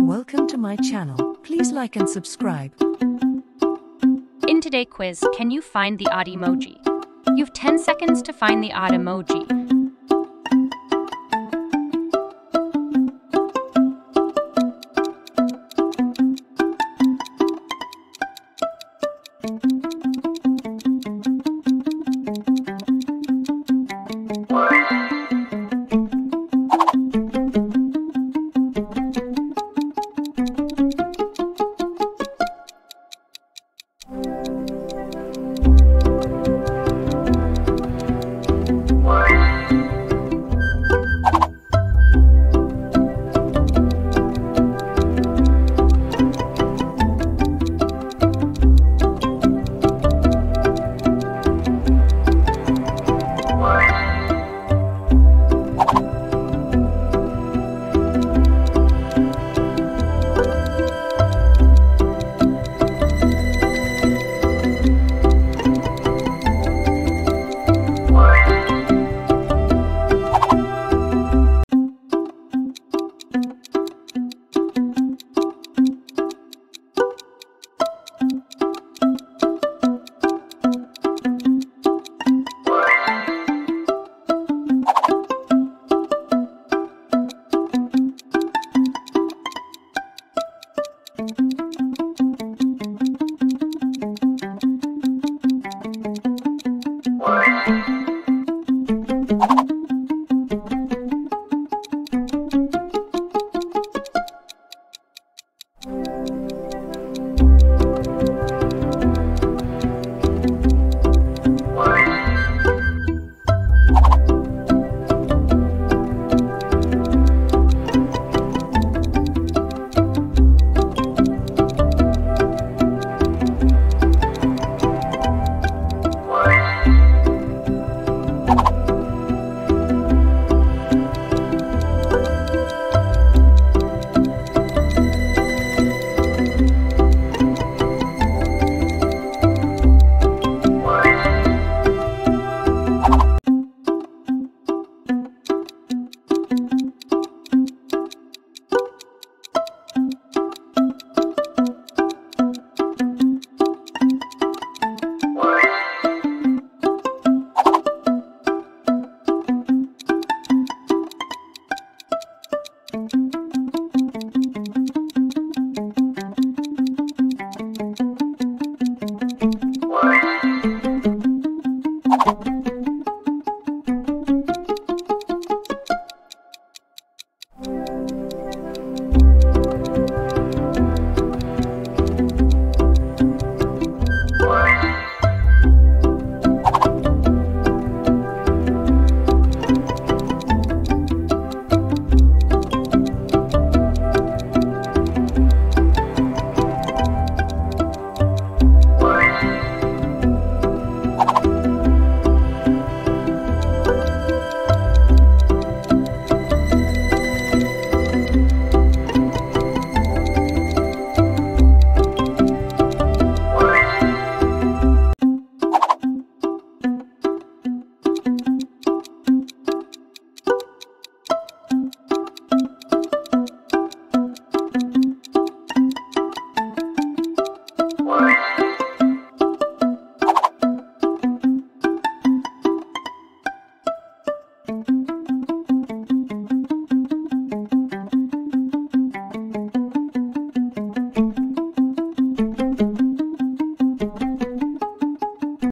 Welcome to my channel. Please like and subscribe. In today's quiz, can you find the odd emoji? You have 10 seconds to find the odd emoji.